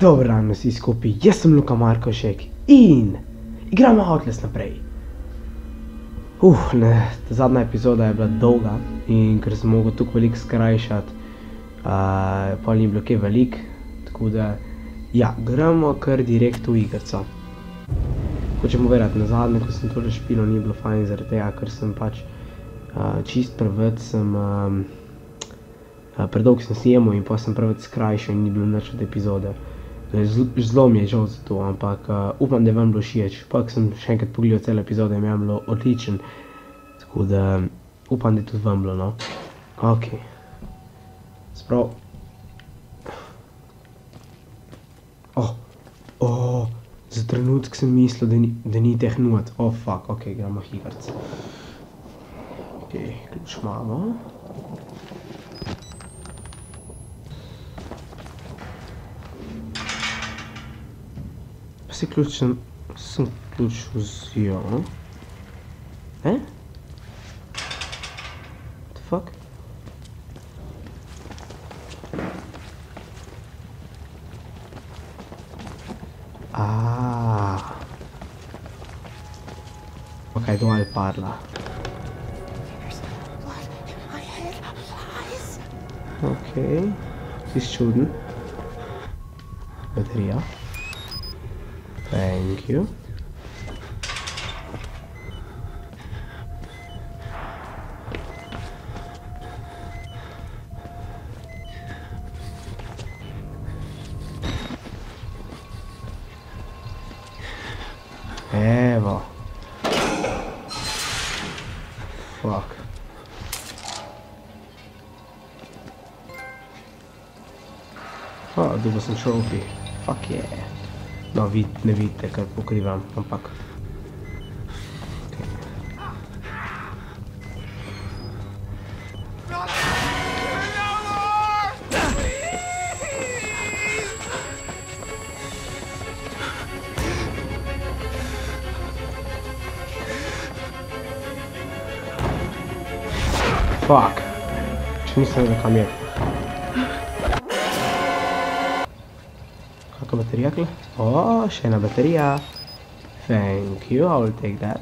Dobro dan vsi skupaj, jaz sem Luka Markošek in igramo Outlast naprej. Uf, ne, ta zadnja epizoda je bila dolga in ker sem mogel tukaj veliko skrajšati, uh, pa ni bilo kaj velik, tako da, ja, gremo kar direkt v igrico. Hočem povedati, na zadnje, ko sem tole špilo, ni bilo fajn zaradi tega, ker sem pač uh, čist preveč sem, um, uh, predolg sem snemal in pa sem preveč skrajšal in ni bilo nič od epizode. Zelo mi je žal za to, ampak uh, upam, da je vam bilo všeč. Pa sem še enkrat pogledal celo epizodo in mi je bilo odličen. Tako da upam, da je tudi vam bilo, no. Ok. Sprav. Oh, oh, za trenutek sem mislil, da ni, da ni teh not. Oh, fuck, ok, gremo higrc. Ok, ključ imamo. Synclusion. Hein? What the fuck? Ah. Ok, de onde parla? Ok. This shouldn't. Bateria. Thank you. Fuck. Oh, dobil sem trophy. Fuck yeah. No, vid, ne vidite, kar pokrivam, ampak... Fuck. Nisem vedel, kam je. Kakšna oh, baterija kle? O, še. Thank you, I will take that.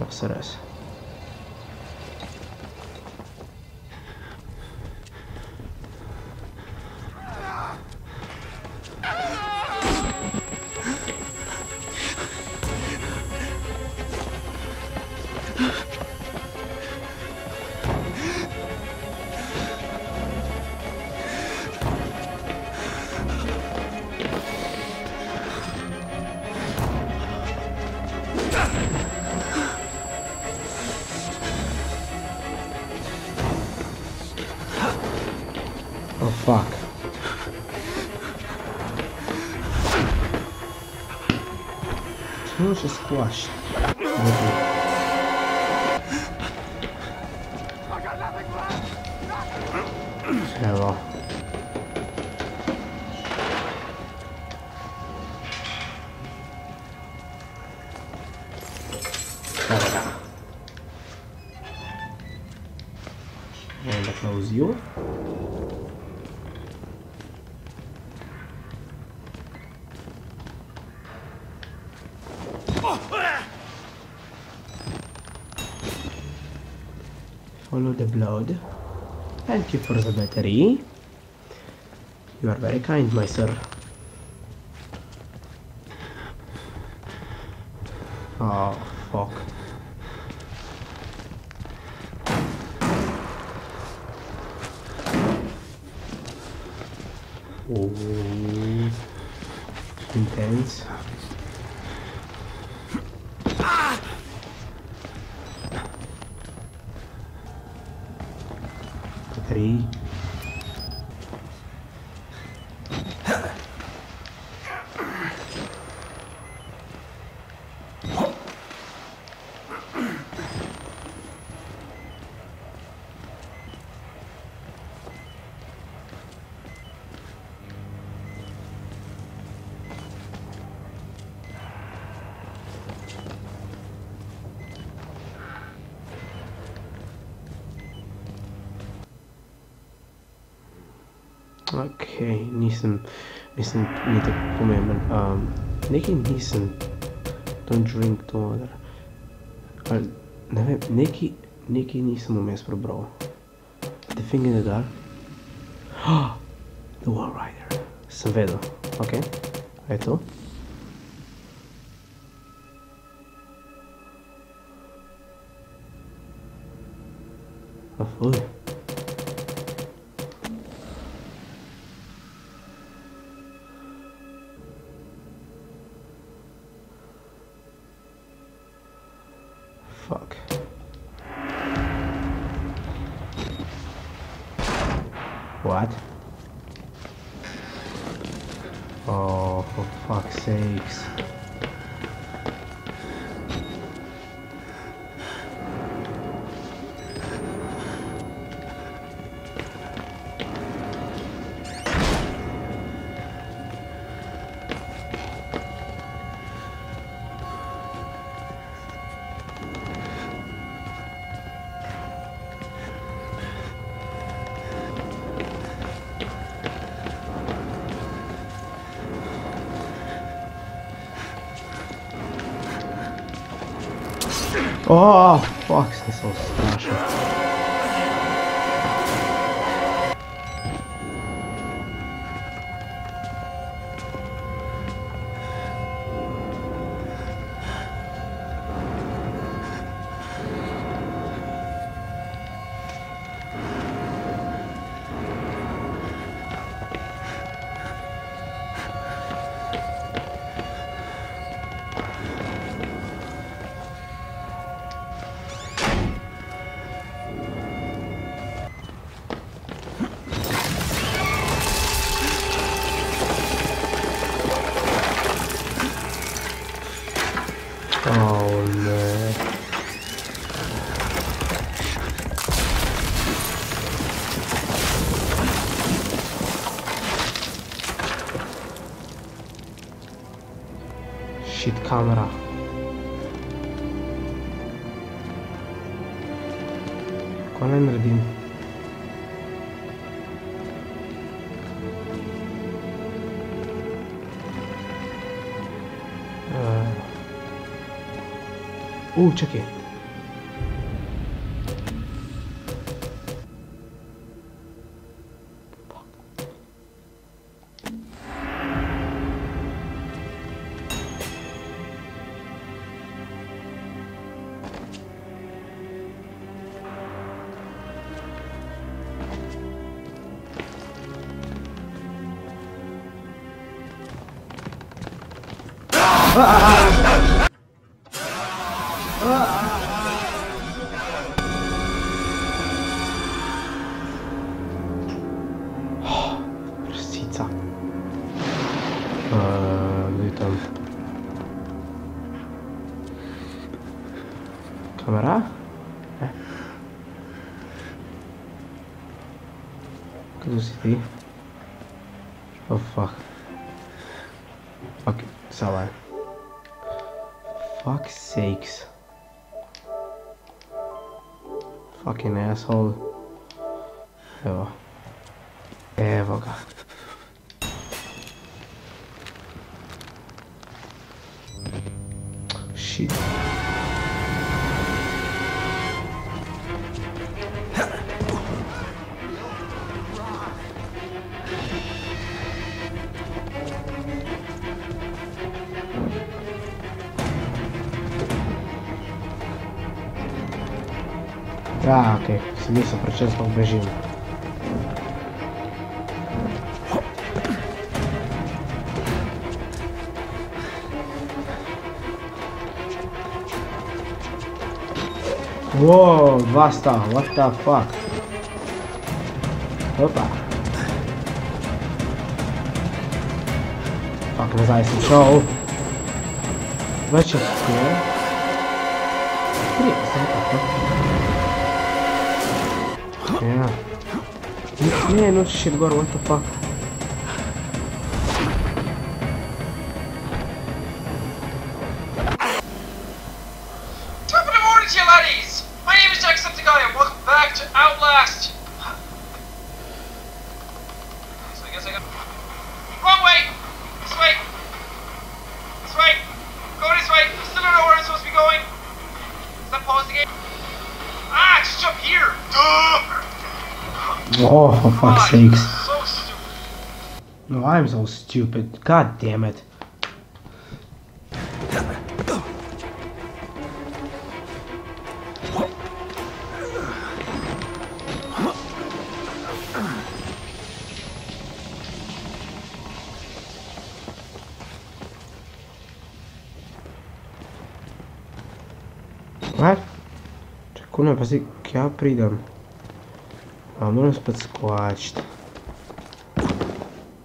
Ja, fuck. Čemu še squashed? Evo. Evo ga. And I you. Follow the blood. Thank you for the battery. You are very kind, my sir. Oh, fuck. Oh, intense. Ok, nisem, mislim, ni tako pomemben. Um, nekaj nisem, don't drink the water. Ali, ne vem, nekaj, nekaj nisem vmes prebral. The thing in the dark. Oh, the Wall Rider. Sem vedel, ok, a je to? A fuj. Oh, fuck, sem se ustrašil. Oh, check it. Resnica. Uh, je tam? Kamera? Ne. Kdo si ti? Oh fuck. Sala je. Fuck sakes. Fucking asshole. Evo. Evo ga. Shit. Так, як собі прочистив бежів. Воу, два ста, what the fuck. Опа. Так, на зайцем шоу. Значит, Три, зайка, Не, ну shit, what the fuck. shakes. No, I'm so stupid. God damn it. What? Čak, ko ne, pa si. A moram spet skočiti.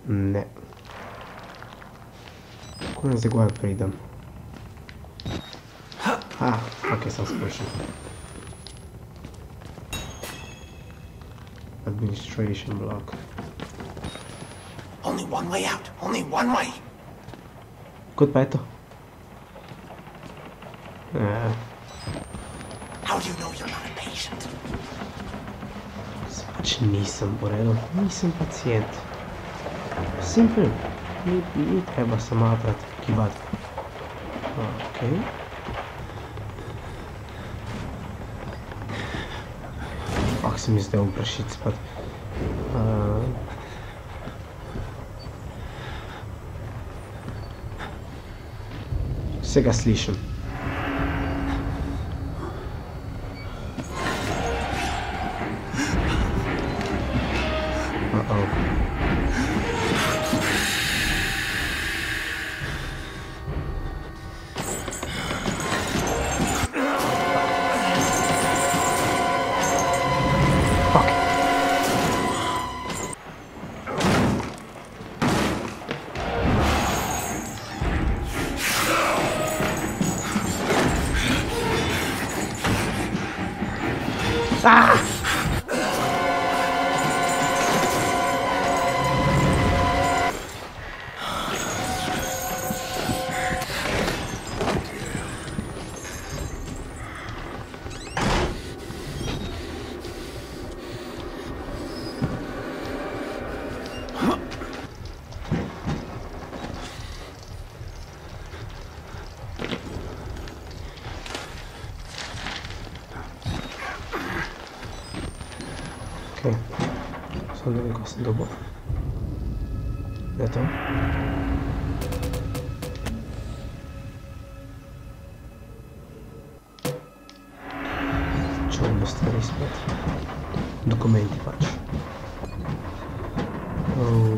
Ne. Kako ne zdaj gor pridem? A, ok, sem spuščen. Administration block. Only one way out. Only one way. Je to? Ne, How do you know you're not a patient? Pač nisem v redu, nisem pacijent. Simple. Ni, ni treba se matrati, kibati. Ok. Fak se mi zdaj vprašiti spet. Uh, Vsega slišim. Ah! Okej. só Så nu kostar det bara. Vet du? Čo dostali späť? Dokumenty, pač. Oh.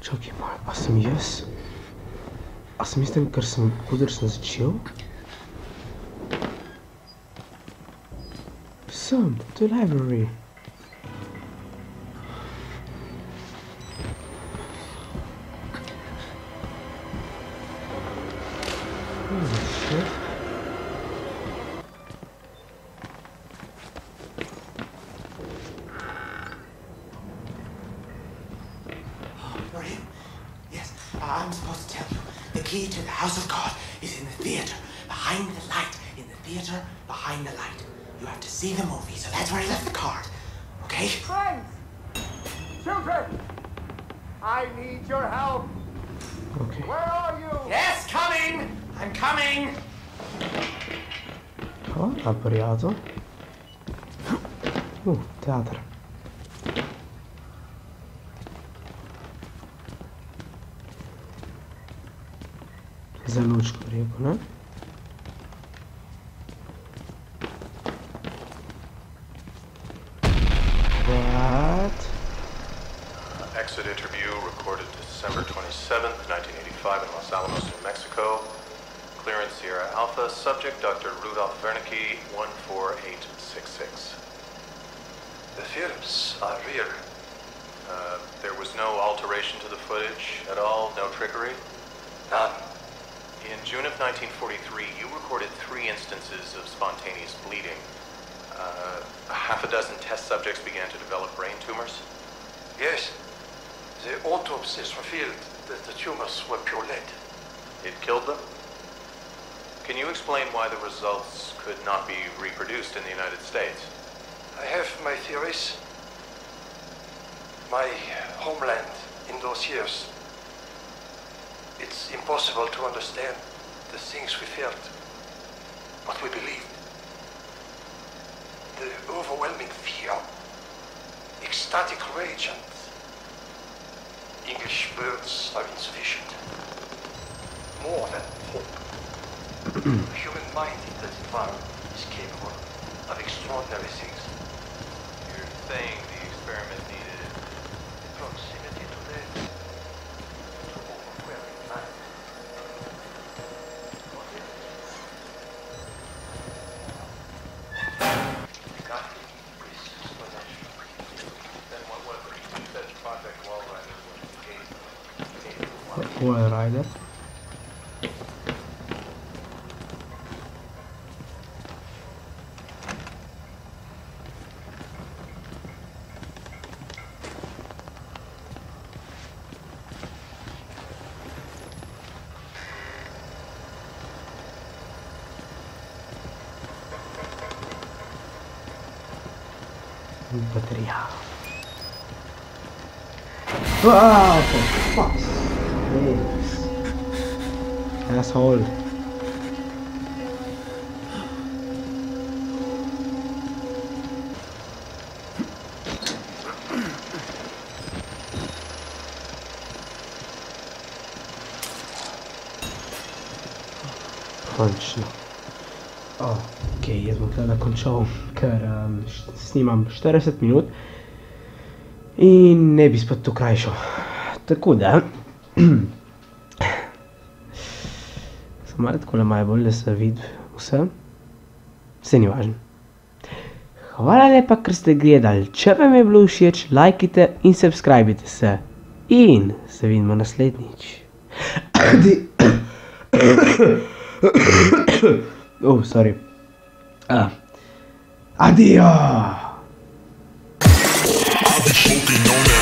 Çok iyi. Asım yes. Mislim, ker sem, odr sem začel? Sem, to library. Yes. I'm supposed to tell you. The key to the house of God is in the theater. Behind the light. In the theater, behind the light. You have to see the movie, so that's where I left the card. Okay? Friends! Children! I need your help! Okay. Where are you? Yes, coming! I'm coming! Oh, apriato. Uh, teatro. Za lučko bi rekel, ne? What? Exit interview recorded December 27th, 1985 in Los Alamos, New Mexico. Clearance Sierra Alpha. Subject Dr. Rudolf Wernicke, 14866. The films are real. Uh, there was no alteration to the footage at all, no trickery. None. In June of 1943, you recorded three instances of spontaneous bleeding. Uh, a half a dozen test subjects began to develop brain tumors. Yes. The autopsies revealed that the tumors were pure lead. It killed them? Can you explain why the results could not be reproduced in the United States? I have my theories. My homeland in those years. It's impossible to understand the things we felt, what we believed. The overwhelming fear, ecstatic rage, and English words are insufficient. More than hope. the human mind in that environment is capable of extraordinary things. You're saying the experiment needed Proximity to death. To overwhelming life. Nothing is supernatural. then what was it? You said Project Wall Rider was the case. Rider. Batteria. Wow, Asshole. Končno. Ok, jaz bom tle končal, ker š- snimam 40 minut in ne bi spet to krajšal. Tako da, samo malo tako malo bolj, da se vidi vse, vse ni važno. Hvala lepa, ker ste gledali. Če vam je bilo všeč, lajkite in subskrbite se. In se vidimo naslednjič. Adi. oh, sorry. Ah. Adijo! I'll be smoking on that